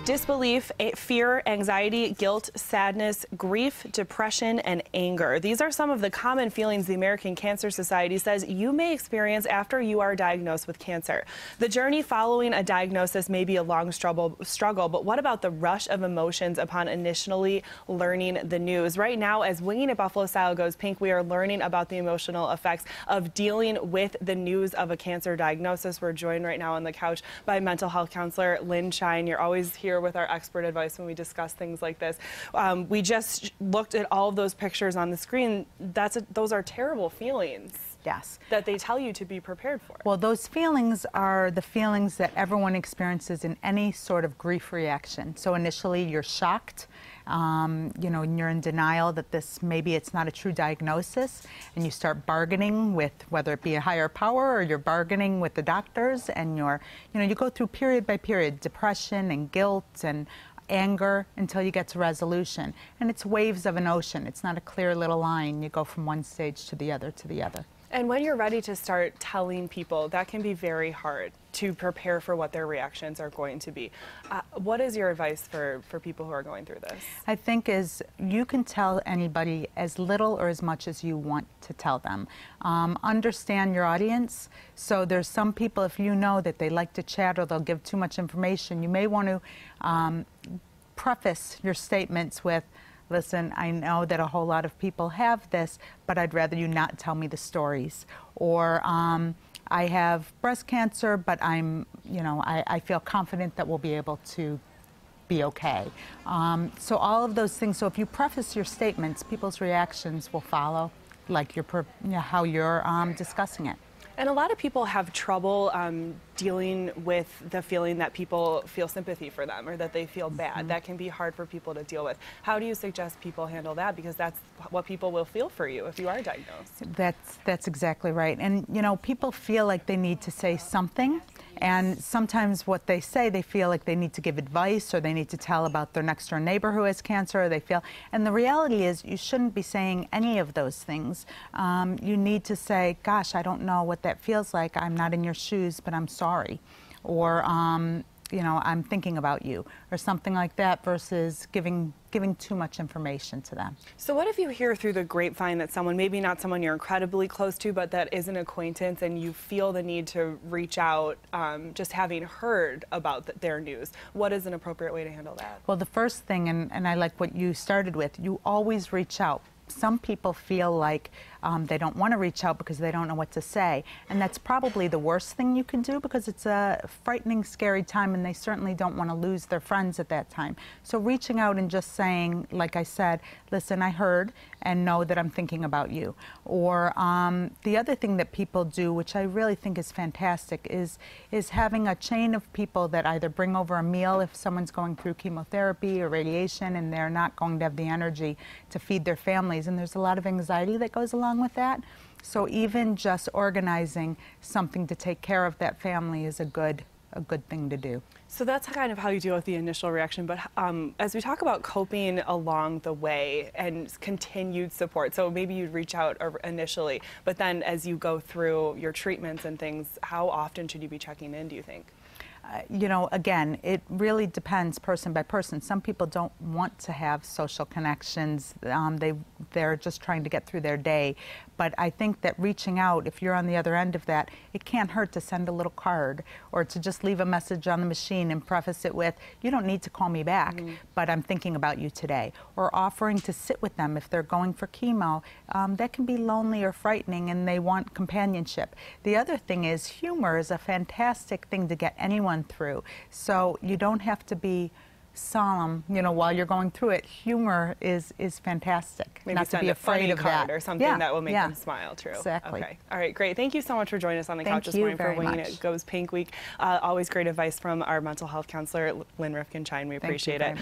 disbelief, fear, anxiety, guilt, sadness, grief, depression, and anger. These are some of the common feelings the American Cancer Society says you may experience after you are diagnosed with cancer. The journey following a diagnosis may be a long struggle, struggle but what about the rush of emotions upon initially learning the news? Right now, as Winging It Buffalo Style goes pink, we are learning about the emotional effects of dealing with the news of a cancer diagnosis. We're joined right now on the couch by mental health counselor Lynn Shine. You're always here with our expert advice when we discuss things like this. Um, we just looked at all of those pictures on the screen. That's a, those are terrible feelings. Yes. That they tell you to be prepared for. Well, those feelings are the feelings that everyone experiences in any sort of grief reaction. So initially you're shocked, um, you know, and you're in denial that this maybe it's not a true diagnosis, and you start bargaining with whether it be a higher power or you're bargaining with the doctors, and you're, you know, you go through period by period depression and guilt and anger until you get to resolution. And it's waves of an ocean. It's not a clear little line. You go from one stage to the other to the other. And when you're ready to start telling people, that can be very hard to prepare for what their reactions are going to be. Uh, what is your advice for, for people who are going through this? I think is you can tell anybody as little or as much as you want to tell them. Um, understand your audience. So there's some people, if you know that they like to chat or they'll give too much information, you may want to um, preface your statements with, listen, I know that a whole lot of people have this, but I'd rather you not tell me the stories. Or um, I have breast cancer, but I'm, you know, I, I, feel confident that we'll be able to be okay. Um, so all of those things. So if you preface your statements, people's reactions will follow, like your, you know, how you're um, discussing it. And a lot of people have trouble um, dealing with the feeling that people feel sympathy for them or that they feel bad. Mm -hmm. That can be hard for people to deal with. How do you suggest people handle that? Because that's what people will feel for you if you are diagnosed. That's that's exactly right. And you know, people feel like they need to say something and sometimes what they say, they feel like they need to give advice or they need to tell about their next door neighbor who has cancer, or they feel, and the reality is you shouldn't be saying any of those things. Um, you need to say, gosh, I don't know what that feels like. I'm not in your shoes, but I'm sorry. Or, um, you know, I'm thinking about you or something like that versus giving giving too much information to them. So what if you hear through the grapevine that someone, maybe not someone you're incredibly close to, but that is an acquaintance and you feel the need to reach out um, just having heard about the, their news? What is an appropriate way to handle that? Well, the first thing, and, and I like what you started with, you always reach out some people feel like um, they don't want to reach out because they don't know what to say. And that's probably the worst thing you can do because it's a frightening, scary time and they certainly don't want to lose their friends at that time. So reaching out and just saying, like I said, listen, I heard and know that I'm thinking about you. Or um, the other thing that people do, which I really think is fantastic, is, is having a chain of people that either bring over a meal if someone's going through chemotherapy or radiation and they're not going to have the energy to feed their families. And there's a lot of anxiety that goes along with that. So even just organizing something to take care of that family is a good a good thing to do. So that's kind of how you deal with the initial reaction. But um, as we talk about coping along the way and continued support, so maybe you'd reach out initially, but then as you go through your treatments and things, how often should you be checking in, do you think? Uh, you know, again, it really depends person by person. Some people don't want to have social connections. Um, they they're just trying to get through their day. But I think that reaching out, if you're on the other end of that, it can't hurt to send a little card or to just leave a message on the machine and preface it with, "You don't need to call me back, mm -hmm. but I'm thinking about you today." Or offering to sit with them if they're going for chemo. Um, that can be lonely or frightening, and they want companionship. The other thing is humor is a fantastic thing to get anyone through. So you don't have to be solemn, you know, while you're going through it. Humor is is fantastic. Maybe not to be afraid of card that. or something yeah, that will make yeah. them smile. True. Exactly. Okay. All right. Great. Thank you so much for joining us on the Thank couch this morning for Winging It Goes Pink Week. Uh, always great advice from our mental health counselor, Lynn Rifkin Shine. We appreciate it.